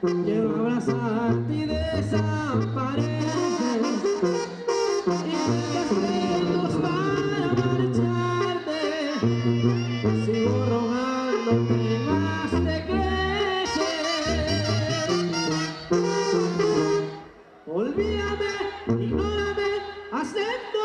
Quiero vencer y desapareces Quiero abrazarte y desaparecerte Tienes van para marcharte Sigo rogando que más te crees Olvídame, ignórame, acéptate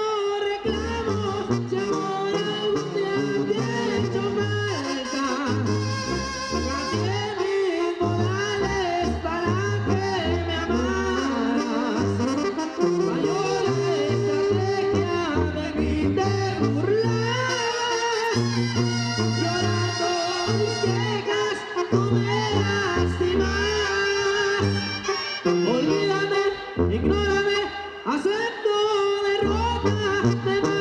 Llorando mis quejas, como las demás, Olvídate, ignórame, acepto de ropa.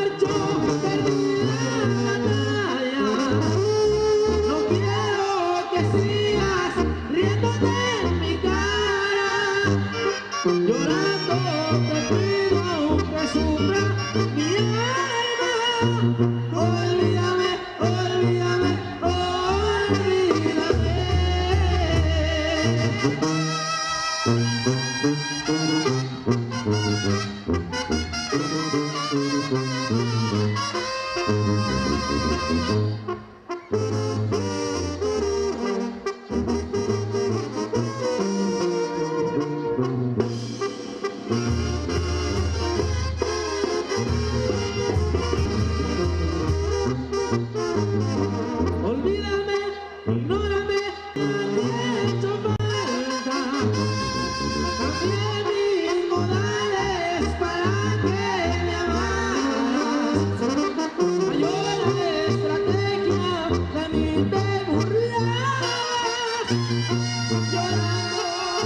Llorando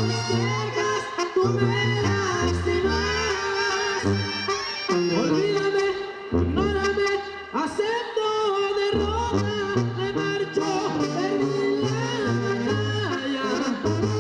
mis viejas, tú me lastimas Olvídame, ignórame, la ve, haciendo derrota Me marcho en mi